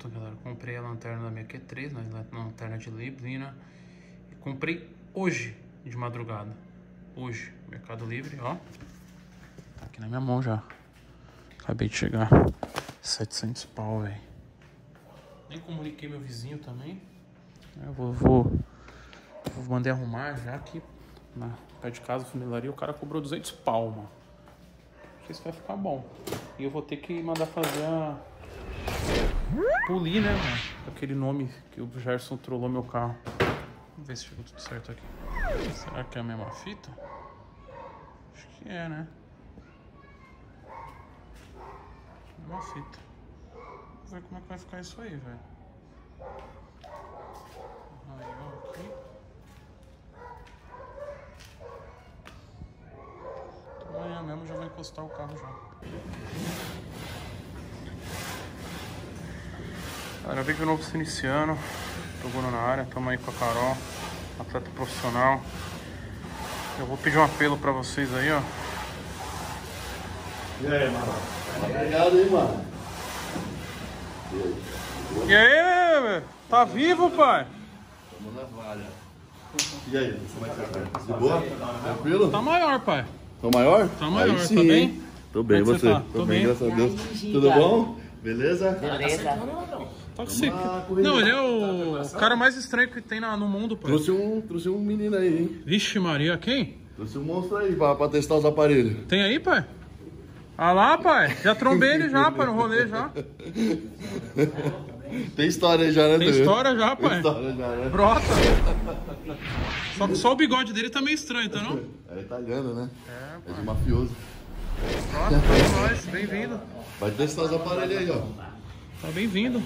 rápido, galera. Comprei a lanterna da minha Q3, né? Lanterna de Liblina. Comprei hoje, de madrugada. Hoje, Mercado Livre, ó. Tá aqui na minha mão já. Acabei de chegar. 700 pau, velho. Nem comuniquei meu vizinho também. Eu vou, vou, vou mandei arrumar já aqui na perto de casa, funilaria. O cara cobrou 200 pau, mano. Não sei se vai ficar bom. E eu vou ter que mandar fazer a polir, né, mano? Aquele nome que o Gerson trollou meu carro. Vamos ver se ficou tudo certo aqui. Será que é a mesma fita? Acho que é, né? Mesma fita. Vamos ver como é que vai ficar isso aí, velho. Ó, aqui. Amanhã mesmo já vou encostar o carro já. Galera, vídeo novo se iniciando. Jogando na área, tamo aí com a Carol, atleta profissional. Eu vou pedir um apelo pra vocês aí, ó. E aí, mano? Obrigado, hein, mano. E aí, velho? Tá vivo, pai? Tamo na valha. E aí, como é que você tá? De boa? Tranquilo? Tá maior, pai. Tô maior? Tá maior, Aí tá sim, bem? hein? Tô bem, é você? você tá? Tô Tô bem, bem. graças a Deus. Aí, Giga? Tudo bom? Beleza? Beleza? Tá lá, correria. Não, ele é o cara mais estranho que tem na- no mundo, pai. Trouxe um, trouxe um menino aí, hein? Vixe, Maria, quem? Trouxe um monstro aí pra, pra testar os aparelhos. Tem aí, pai? Ah lá, pai. Já trombei ele já, pai, no rolê já. Tem história aí já, né, Tem história já, Tem pai. história já, né? Brota. Só que só o bigode dele tá meio estranho, tá não? É italiano, né? É, de mafioso. Brota, tá nós. Bem-vindo. Vai testar os aparelhos aí, ó. Tá bem-vindo.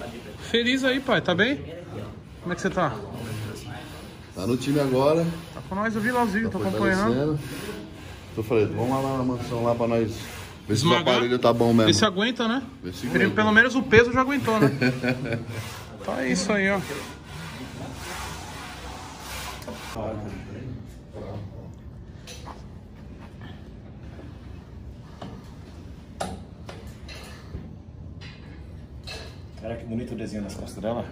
Feliz aí, pai. Tá bem? Como é que você tá? Tá no time agora. Tá com nós o Vilãozinho, tô acompanhando. fortalecendo. Eu falei, vamos lá na mansão lá pra nós ver se o aparelho tá bom mesmo. Vê se aguenta, né? Se aguenta. Pelo menos o peso já aguentou, né? tá isso aí, ó. Cara, que bonito o desenho nas costas dela.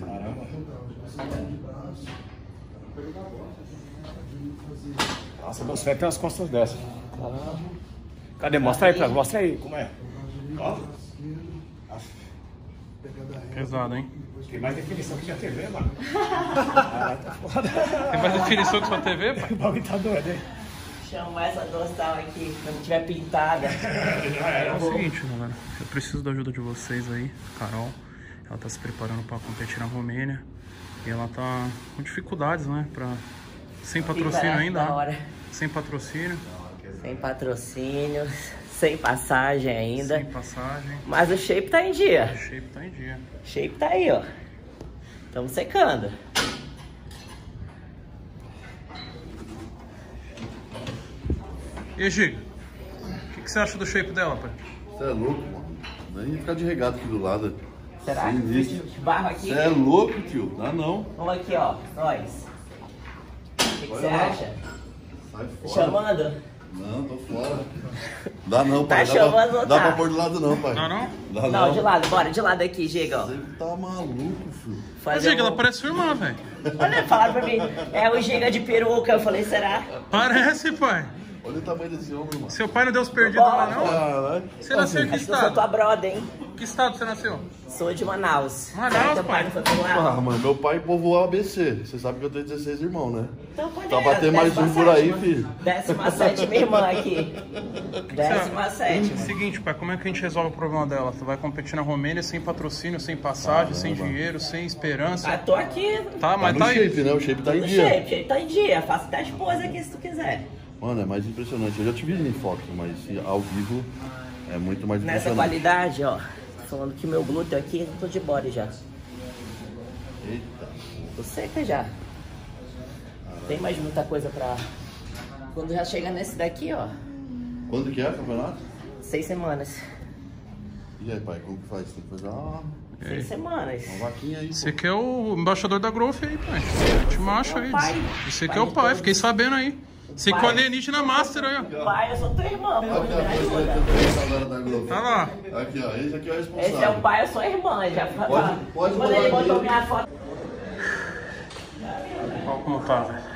Caramba. Nossa, meus pés tem umas costas dessas. Cadê? Mostra aí, pra, mostra aí como é. Ó. Pesado, hein? Tem mais definição que a TV, mano. Caralho, tá foda. Tem mais definição que sua TV, pai? O bagulho tá doido, hein? Chama essa dorsal aqui, quando tiver pintada. É o seguinte, galera. Preciso da ajuda de vocês aí. Carol, ela tá se preparando pra competir na Romênia. E ela tá com dificuldades, né? Pra... Sem patrocínio ainda. Sem patrocínio, Sem patrocínio, sem passagem ainda. sem passagem. Mas o shape tá em dia. O shape tá em dia. O shape tá aí, ó. Estamos secando. E aí, Giga? O que, que você acha do shape dela, pai? Você é louco, mano. Nem ficar de regado aqui do lado. Será Sim, que barro aqui? Você é louco, tio. Dá não. Vamos aqui, ó. Nós. O que você acha? Sai Tá fora. chamando? Não, tô fora. Dá não, Tá pai. dá chamando pra, dá tá? pra pôr do lado não, pai. Dá não? Dá Não, não. de lado, bora, de lado aqui, Giga, ó. Você tá maluco, filho. Fazer Giga, um- ela parece sua irmã, velho. Olha, falaram pra mim, é o Giga de peruca. Eu falei, será? Parece, pai. Olha o tamanho desse homem, mano. Seu pai não deu os perdidos lá, não? Caralho. Você nasceu em que que eu sou tua estado? brother, hein? Que estado você nasceu? Sou de Manaus. Manaus, Teu pai? não foi pra lá? Ah, mano, meu pai povoou a ABC. Você sabe que eu tenho 16 irmãos, né? Então pode Tá pra ter mais um por aí, filho. Décima sétima irmã aqui. Décima sétima. Seguinte, pai, como é que a gente resolve o problema dela? Tu vai competir na Romênia sem patrocínio, sem passagem, sem dinheiro, sem esperança. Ah, tô aqui Tá, Tá mas no tá aí. shape, né? O shape tá em dia. shape tá em dia. Faço até as poses aqui se tu quiser. Mano, é mais impressionante. Eu já te vi em foto, mas ao vivo é muito mais Nessa impressionante. qualidade, ó. Tô falando que meu glúteo aqui, eu tô de body já. Eita. Tô seca já. Tem mais muita coisa pra. Quando já chega nesse daqui, ó. Quando que é o campeonato? Seis semanas. E aí, pai, como que faz? Tem que fazer uma, Seis semanas. uma vaquinha aí, Você que é o embaixador da Growth aí, pai. Te macho aí. Você que é o pai, fiquei sabendo aí. O Você com alienígena master aí, ó. Pai, eu sou tua irmã, pô. Aqui, ó. Tá lá. Aqui, ó, esse aqui é o responsável. Esse é o pai, eu sou a irmã. Já Pode- pode Quando ele botou minha foto. Olha como tá, velho.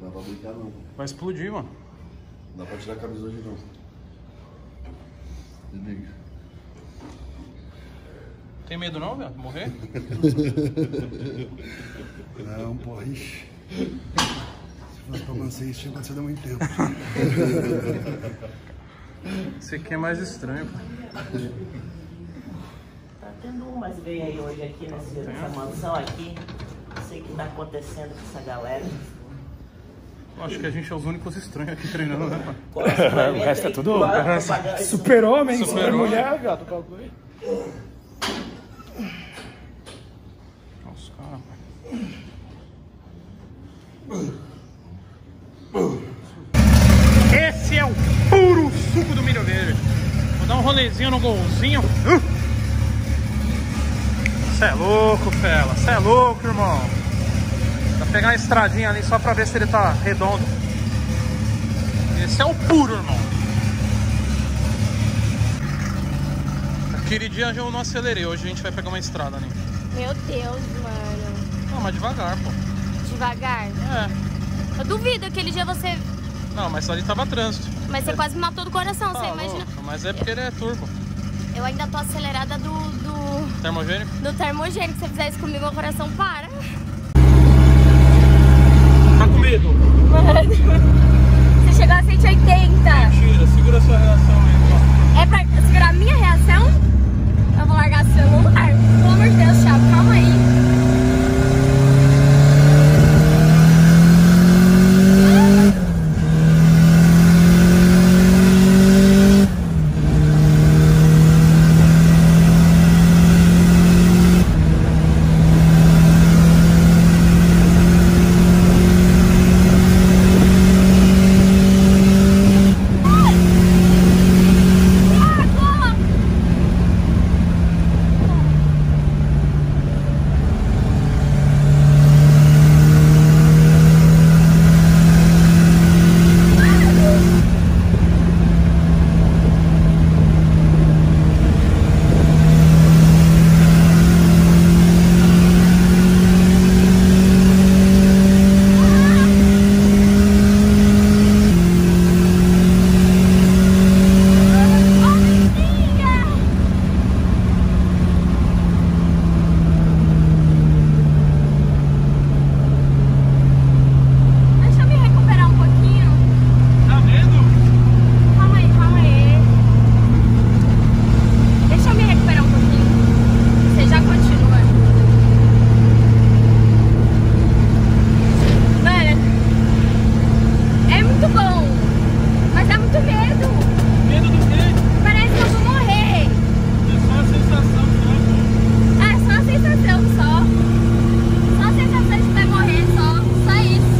Não dá pra brincar, não. Vai explodir, mano. Não dá pra tirar a camisa hoje, não. Desliga. Tem medo não, velho? Morrer? Não, porra, ixi. Se fosse pra acontecer isso, tinha acontecido há muito tempo. Esse aqui é mais estranho, pô. Tá tendo umas veio aí hoje aqui nesse, nessa mansão aqui. Não sei o que tá acontecendo com essa galera. Eu Acho que a gente é os únicos estranhos aqui treinando, né, pai? Qual é esse O resto é tudo é super-homem, super-mulher, gato, o bagulho. Olha os caras, pai. Esse é o puro suco do milho verde. Vou dar um rolezinho no golzinho. Você é louco, fela. Você é louco, irmão. Vou pegar uma estradinha ali só pra ver se ele tá redondo. Esse é o puro, irmão. Aquele dia eu não acelerei. Hoje a gente vai pegar uma estrada ali. Meu Deus, mano. Não, mas devagar, pô. Devagar. É. Eu duvido aquele dia você. Não, mas ali tava trânsito. Mas você quase me matou do coração, Tá você imagina. louco, Mas é porque ele é turbo. Eu ainda tô acelerada do, do, Termogênico. do termogênico. Se você fizer isso comigo, meu coração para. Com medo? Você chegou a 180. Mentira, segura sua reação aí. É pra segurar a minha reação? Eu vou largar o celular. Pelo amor de Deus, Thiago, calma aí. Thiago! Deixa eu me recuperar um pouquinho. Tá medo? Calma aí, calma aí. Deixa eu me recuperar um pouquinho. Você já continua. Mano, é muito bom, mas dá muito medo. Medo do quê? Parece que eu vou morrer. É só a sensação, só. É só a sensação, só. Só a sensação de vai morrer, só. Só isso.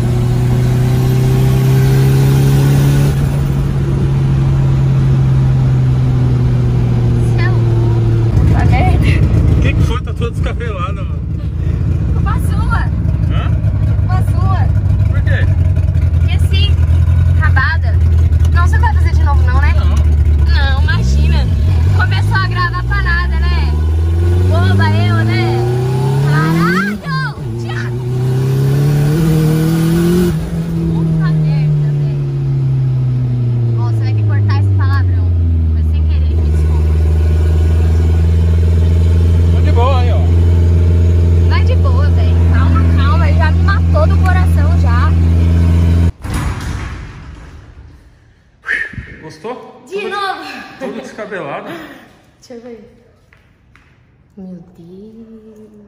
Você é louco. Tá merda. O foi? Tá toda descabelada, mano. Culpa sua. Hã? Culpa sua. Por quê? E assim, acabada. Não, você vai fazer de novo não, né? Não. Não, imagina. Começou a gravar pra nada, né? Boba eu, né? Caralho! Thiago! Puta merda, velho. Ó, você vai ter que cortar esse palavrão. Foi sem querer, me desculpa. Tô de boa aí, ó. Vai de boa, velho. Calma, calma. Ele já me matou do coração já. Gostou? De novo. Todo descabelado. Deixa eu ver. Meu Deus.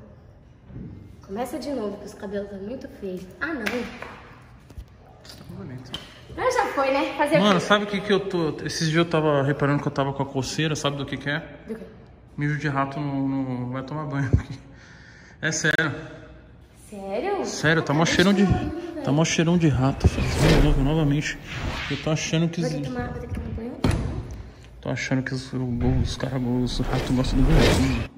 Começa de novo, que os cabelos estão muito feios. Ah, não. Tá bonito. Já foi, né? Fazer Mano, quê? sabe o que que eu tô... Esses dias eu tava reparando que eu tava com a coceira, sabe do que que é? Do quê? Mijo de rato não, não vai tomar banho aqui. É sério. Sério? Sério, tá mó cheirão de... Tá mó cheirão de rato, filho. De novo, novamente. Eu tô achando que... Vou ter os- que tomar, vou ter que tomar banho. Tô achando que os, os caras, os ratos gostam do golzinho.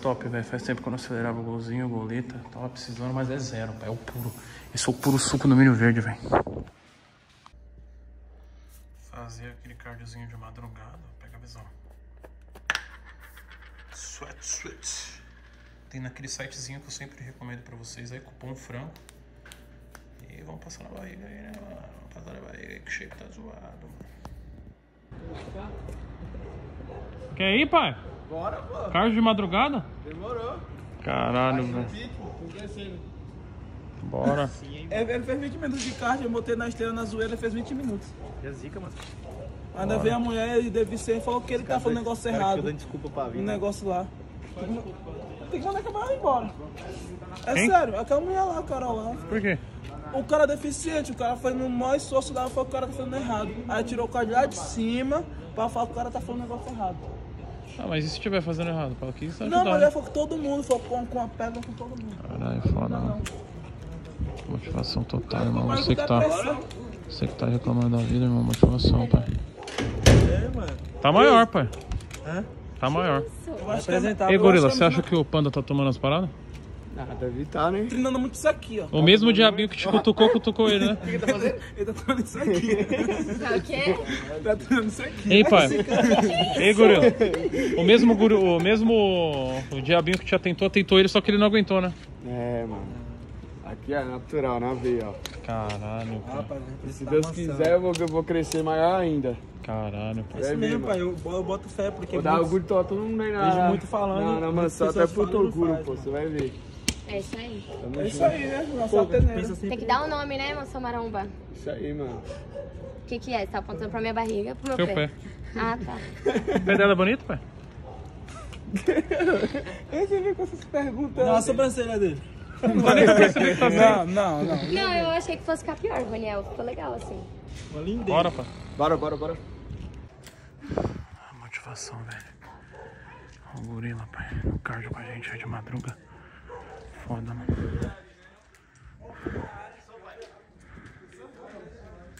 Top, velho. Faz tempo que eu não acelerava o golzinho, o goleta. Tava precisando, mas é zero, pai. É o puro. Esse é o puro suco do milho verde, velho. Fazer aquele cardiozinho de madrugada. Pega a visão. Sweat, sweat. Tem naquele sitezinho que eu sempre recomendo pra vocês aí, cupom frango. E vamos passar na barriga aí, né, mano? Vamos passar na barriga aí que shape tá zoado, mano. Quer ir, pai? Bora, pô. Cardio de madrugada? Demorou. Caralho, velho. Bora. É, Ele fez 20 minutos de cardio, eu botei na esteira na zoeira, ele fez 20 minutos. Que zica, mano. Ainda veio a mulher e deve ser e falou que ele tá falando um negócio errado. dando desculpa pra Um vida. negócio lá. Tem que mandar a mulher embora. É Quem? sério, aquela mulher lá, a Carol lá. Por quê? O cara é deficiente, o cara foi no maior esforço dela, foi o cara tá falando errado. Aí tirou o cardio lá de cima pra falar que o cara tá falando negócio errado. Ah, mas e se estiver fazendo errado? Fala que isso Não, mas ele foi com todo mundo, foi com, com a pedra com todo mundo. Caralho, foda, mano. Motivação total, irmão. Você que tá, depressão. você que tá reclamando da vida, irmão. Motivação, pai. É, mano. Tá maior, pai. Hã? Tá maior. Eu acho que é, Ei, eu gorila, que você é acha que o panda tá tomando as paradas? Ah, deve estar, né? Treinando muito isso aqui, ó. O mesmo diabinho que te cutucou, cutucou ele, né? Ele tá treinando isso aqui. Tá o quê? tá treinando isso aqui. Ei, pai. Ei, gorila. O mesmo, guri, o mesmo o diabinho que te atentou, tentou ele, só que ele não aguentou, né? É, mano. Aqui é natural, na veia, ó. Caralho, pai. Rapaz, Se Deus quiser, eu vou, eu vou crescer maior ainda. Caralho, pai. É isso É mesmo, pai. Eu, eu boto fé, porque Vou dar orgulho todo não vem nada. Vejo muito falando, Não, muitas só até pro orgulho, faz. pô, você vai ver. É isso aí. Tamo É isso junto. aí, né? Nossa ateneira. Tem que dar um nome, né, moça maromba? Isso aí, mano. O que que é? Você tá apontando pra minha barriga ou pro meu Seu pé? pé. Ah, tá. O pé dela é bonito, pai? Você vê com essas perguntas. Não, a sobrancelha dele. Não, não, não. Não, eu achei que fosse ficar pior, Daniel. Ficou legal assim. Uma lindeza. Bora, pai. Bora, bora, bora. Motivação, velho. O gorila, pai. No cardio com a gente aí de madruga. Foda, mano.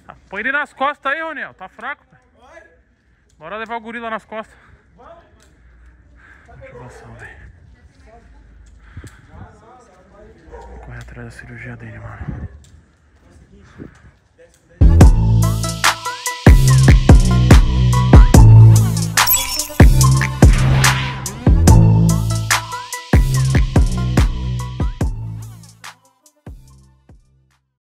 Ah, põe ele nas costas aí, Roniel. Tá fraco, pai. Bora levar o gorila nas costas. Motivação, velho. Correr atrás da cirurgia dele, mano.